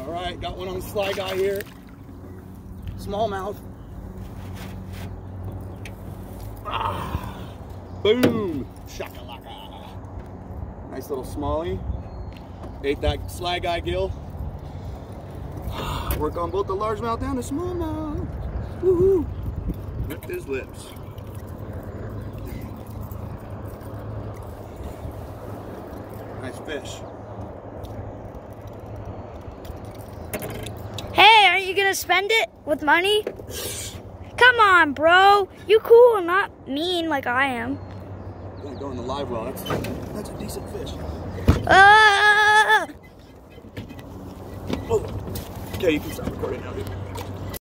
All right, got one on the sly guy here. Smallmouth. Ah, boom, shakalaka. Nice little smallie. Ate that sly guy gill. Work on both the largemouth and the smallmouth. Woohoo! Lift his lips. Nice fish. You gonna spend it with money? Come on, bro. You cool, not mean like I am. Gonna go in the live well. That's that's a decent fish. Ah! Oh. Okay, you can stop recording now, dude.